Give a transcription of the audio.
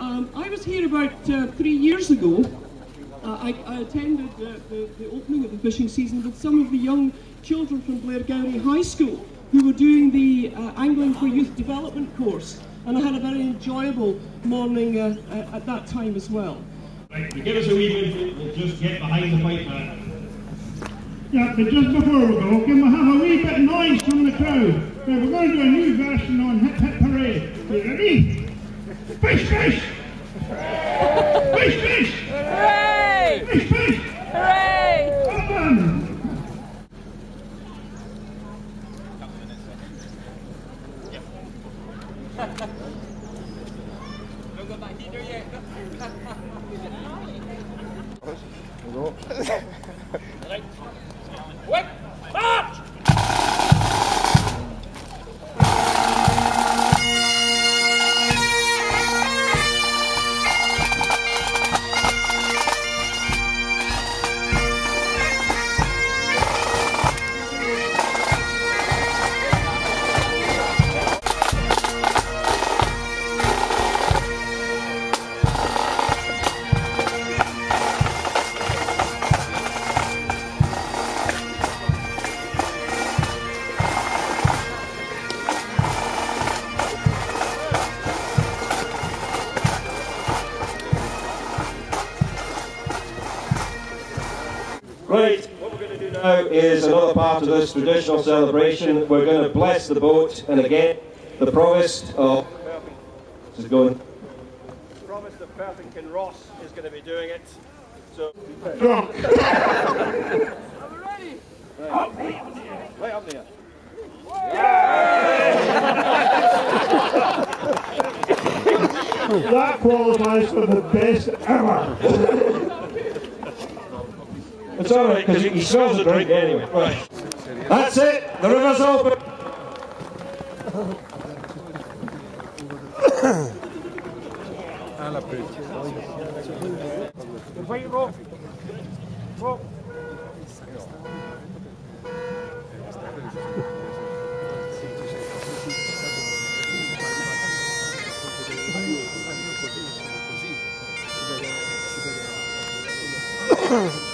Um, I was here about uh, three years ago. Uh, I, I, attended uh, the, the, opening of the fishing season with some of the young children from Blairgowrie High School who were doing the uh, Angling for Youth Development course. And I had a very enjoyable morning uh, uh, at that time as well. Right, give us a wee bit, we'll just get behind the pipe now. Yeah, but just before we go, can we have a wee bit of noise from the crowd? Now, we're going to do a new version on Quick! Right, what we're going to do now is another part of this traditional celebration. We're going to bless the boat, and again, the promise of. This is going. The provost of Perth and Kinross is going to be doing it. So. Drunk! Right up there. That qualifies for the best ever! It's all right, because he smells a drink anyway. Right. That's it. The river's open. Mm-hmm.